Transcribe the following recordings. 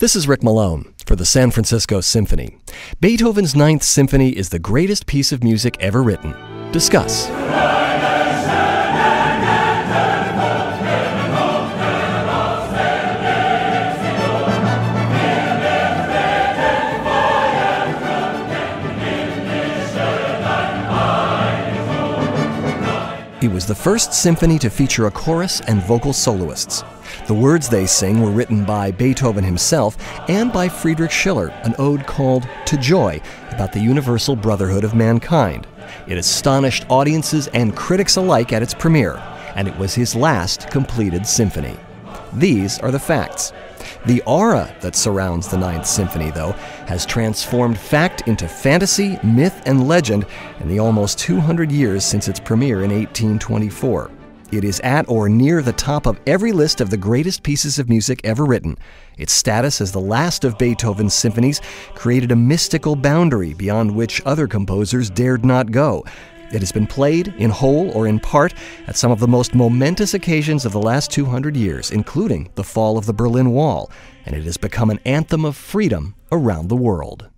This is Rik Malone for the San Francisco Symphony. Beethoven's Ninth Symphony is the greatest piece of music ever written. Discuss. Was the first symphony to feature a chorus and vocal soloists. The words they sing were written by Beethoven himself and by Friedrich Schiller, an ode called To Joy about the universal brotherhood of mankind. It astonished audiences and critics alike at its premiere, and it was his last completed symphony. These are the facts. The aura that surrounds the Ninth Symphony, though, has transformed fact into fantasy, myth, and legend in the almost 200 years since its premiere in 1824. It is at or near the top of every list of the greatest pieces of music ever written. Its status as the last of Beethoven's symphonies created a mystical boundary beyond which other composers dared not go. It has been played, in whole or in part, at some of the most momentous occasions of the last 200 years, including the fall of the Berlin Wall, and it has become an anthem of freedom around the world.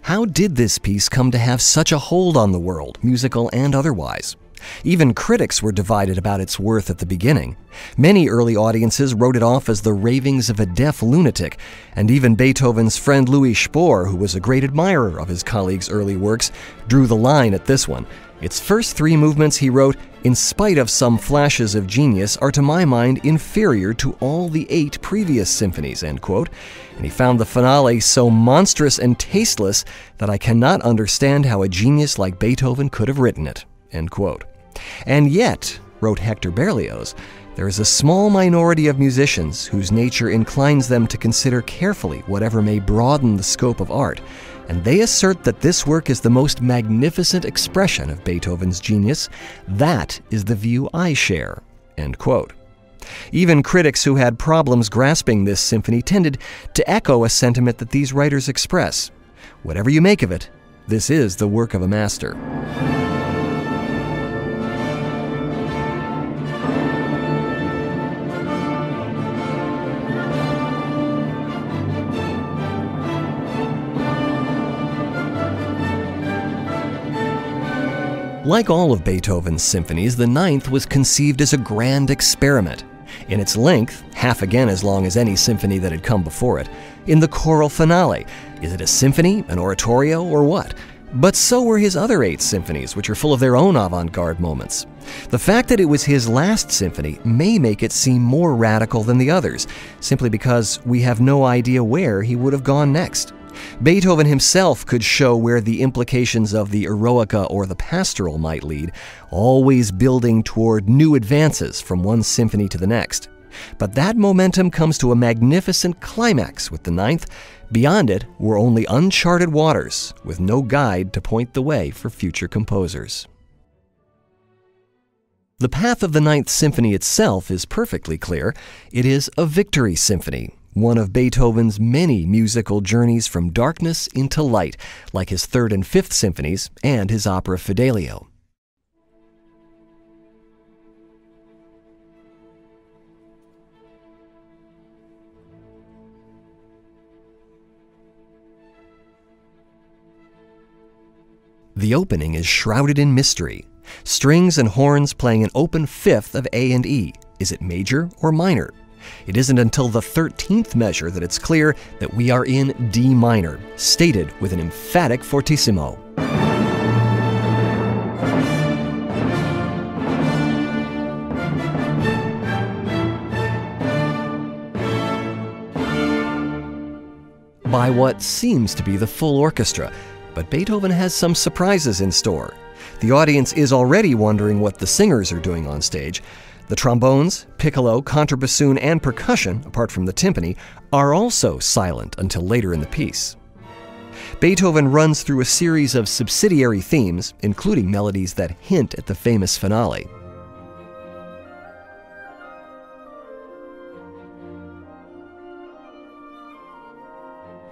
How did this piece come to have such a hold on the world, musical and otherwise? Even critics were divided about its worth at the beginning. Many early audiences wrote it off as the ravings of a deaf lunatic, and even Beethoven's friend Louis Spohr, who was a great admirer of his colleague's early works, drew the line at this one. Its first three movements, he wrote, in spite of some flashes of genius, are to my mind inferior to all the eight previous symphonies, end quote. And he found the finale so monstrous and tasteless that I cannot understand how a genius like Beethoven could have written it, end quote. And yet, wrote Hector Berlioz, there is a small minority of musicians whose nature inclines them to consider carefully whatever may broaden the scope of art, and they assert that this work is the most magnificent expression of Beethoven's genius. That is the view I share. End quote. Even critics who had problems grasping this symphony tended to echo a sentiment that these writers express. Whatever you make of it, this is the work of a master. Like all of Beethoven's symphonies, the Ninth was conceived as a grand experiment. In its length, half again as long as any symphony that had come before it. In the choral finale, is it a symphony, an oratorio, or what? But so were his other eight symphonies, which are full of their own avant garde moments. The fact that it was his last symphony may make it seem more radical than the others, simply because we have no idea where he would have gone next. Beethoven himself could show where the implications of the eroica or the pastoral might lead, always building toward new advances from one symphony to the next. But that momentum comes to a magnificent climax with the ninth. Beyond it were only uncharted waters, with no guide to point the way for future composers. The path of the Ninth Symphony itself is perfectly clear. It is a victory symphony, one of Beethoven's many musical journeys from darkness into light, like his third and fifth symphonies and his opera Fidelio. The opening is shrouded in mystery. Strings and horns playing an open fifth of A and E. Is it major or minor? It isn't until the 13th measure that it's clear that we are in D minor, stated with an emphatic fortissimo. By what seems to be the full orchestra, but Beethoven has some surprises in store. The audience is already wondering what the singers are doing on stage, the trombones, piccolo, contrabassoon, and percussion, apart from the timpani, are also silent until later in the piece. Beethoven runs through a series of subsidiary themes, including melodies that hint at the famous finale.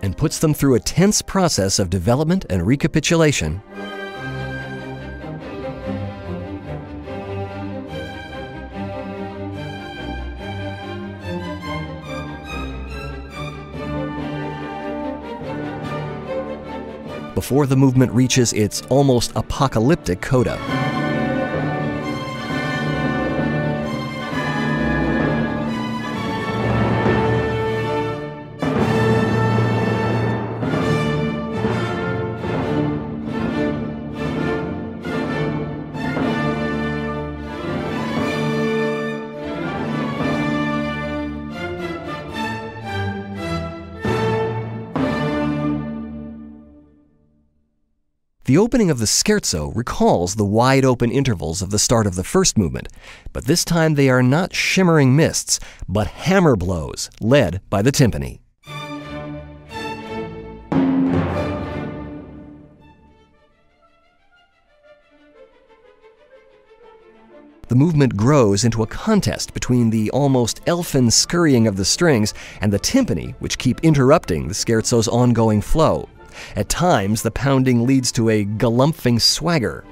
And puts them through a tense process of development and recapitulation before the movement reaches its almost apocalyptic coda. The opening of the scherzo recalls the wide open intervals of the start of the first movement, but this time they are not shimmering mists, but hammer blows, led by the timpani. The movement grows into a contest between the almost elfin scurrying of the strings and the timpani, which keep interrupting the scherzo's ongoing flow. At times, the pounding leads to a galumphing swagger.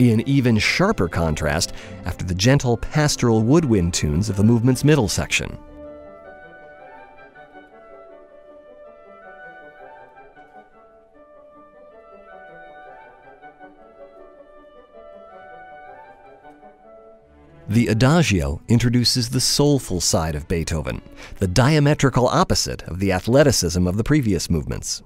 In even sharper contrast, after the gentle pastoral woodwind tunes of the movement's middle section. The Adagio introduces the soulful side of Beethoven, the diametrical opposite of the athleticism of the previous movements.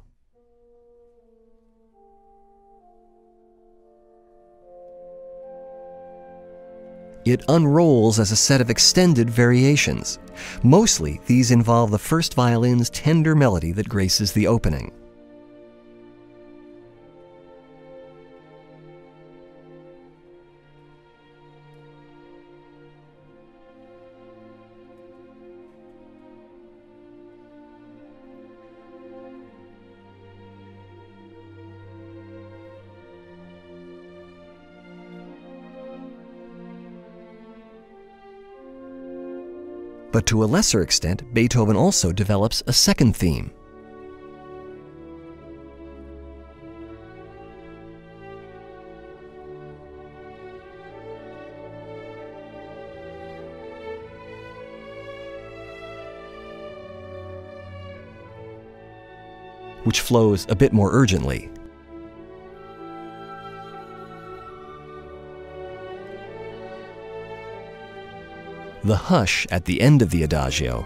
It unrolls as a set of extended variations. Mostly, these involve the first violin's tender melody that graces the opening. But to a lesser extent, Beethoven also develops a second theme. which flows a bit more urgently. The hush at the end of the adagio.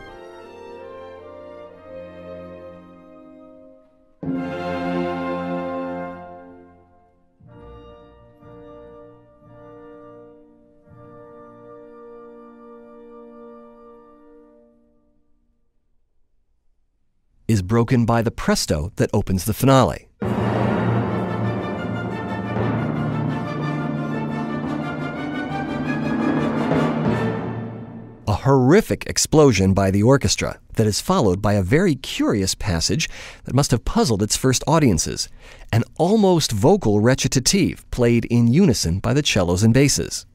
is broken by the presto that opens the finale. Horrific explosion by the orchestra that is followed by a very curious passage that must have puzzled its first audiences an almost vocal recitative played in unison by the cellos and basses.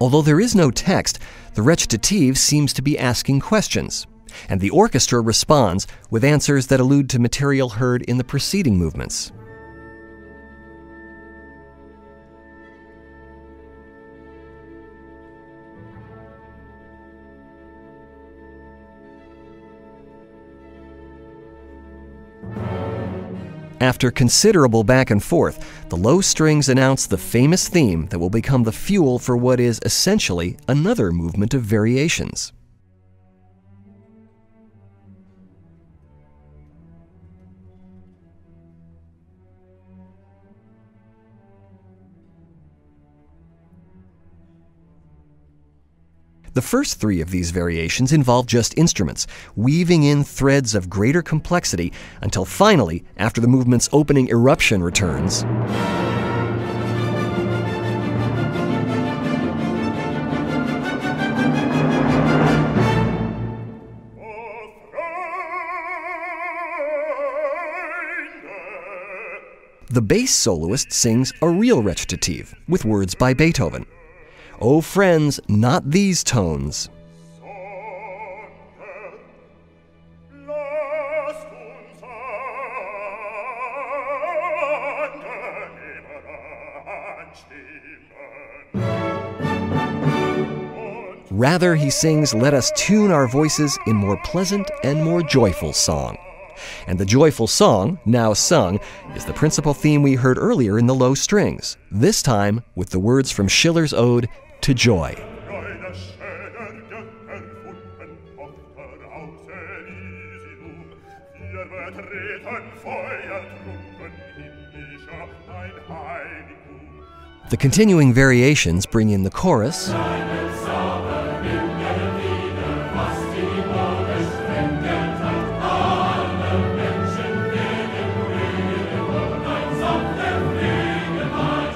Although there is no text, the recitative seems to be asking questions, and the orchestra responds with answers that allude to material heard in the preceding movements. After considerable back and forth, the low strings announce the famous theme that will become the fuel for what is essentially another movement of variations. The first three of these variations involve just instruments, weaving in threads of greater complexity until finally, after the movement's opening eruption returns, The bass soloist sings a real recitative with words by Beethoven. Oh, friends, not these tones. Rather, he sings, Let us tune our voices in more pleasant and more joyful song. And the joyful song, now sung, is the principal theme we heard earlier in the low strings, this time with the words from Schiller's ode to joy. The continuing variations bring in the chorus.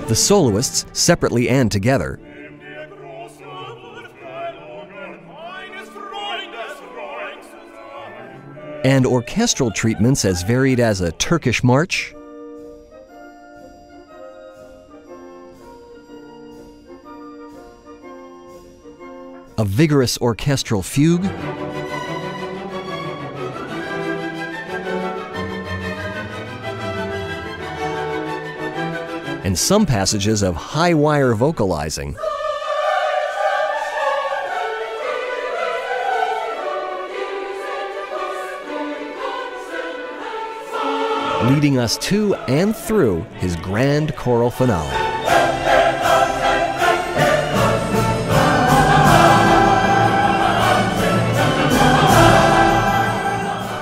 The soloists, separately and together, and orchestral treatments as varied as a Turkish march, a vigorous orchestral fugue, and some passages of high wire vocalizing. Leading us to and through his grand choral finale.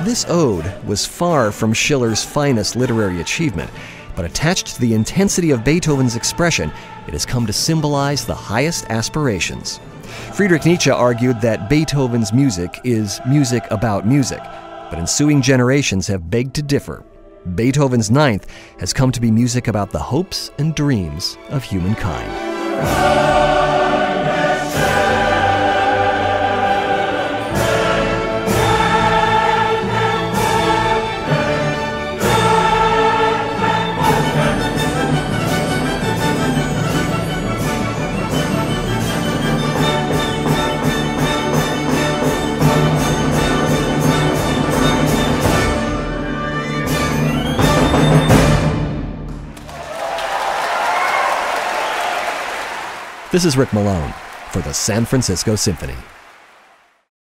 This ode was far from Schiller's finest literary achievement, but attached to the intensity of Beethoven's expression, it has come to symbolize the highest aspirations. Friedrich Nietzsche argued that Beethoven's music is music about music, but ensuing generations have begged to differ. Beethoven's Ninth has come to be music about the hopes and dreams of humankind. This is Rik Malone for the San Francisco Symphony.